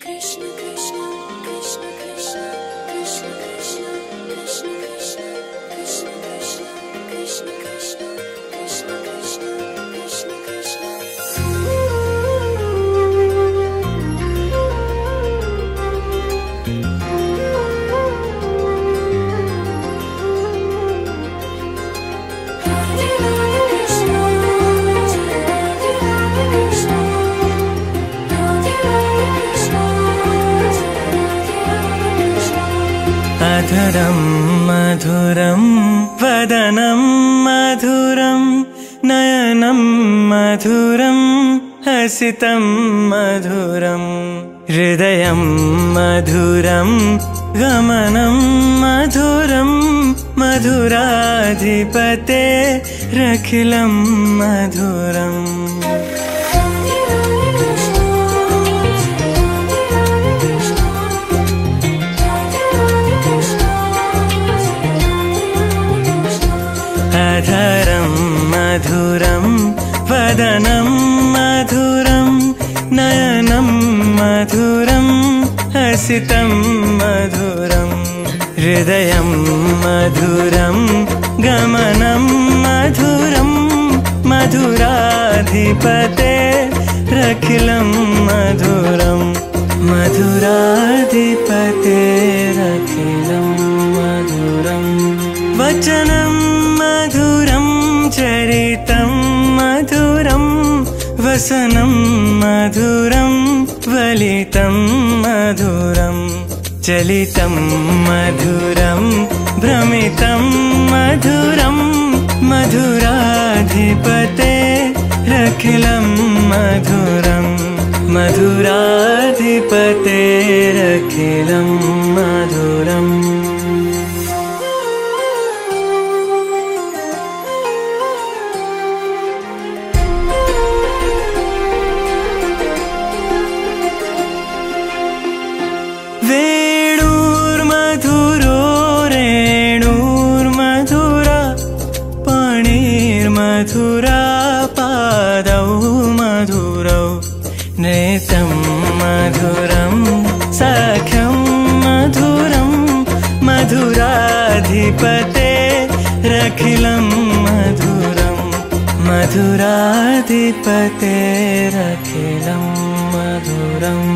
开始开始开始 मधुरं वदनं मधुरं नयनं मधुरं हसितं मधुरं हृदयं मधुरं गमनं मधुरं मधुराधिपते रखिलं मधुरम् अधरं मधुरं वदनं मधुरं नयनं मधुरं हसितं मधुरं हृदयं मधुरं गमनं मधुरं मधुराधिपते रखिलं मधुरं मधुराधिपते रखिलं मधुरम् वचनं मधुरं चरितं मधुरं वसनं मधुरं वलितं मधुरं चलितं मधुरं भ्रमितं मधुरं मधुराधिपते रखिलं मधुरं मधुराधिपते रखिलं मधुरम् पादौ मधुरौ नेतं मधुरं सख्यं मधुरं मधुराधिपते रखिलं मधुरं मधुराधिपते रखिलं मधुरम्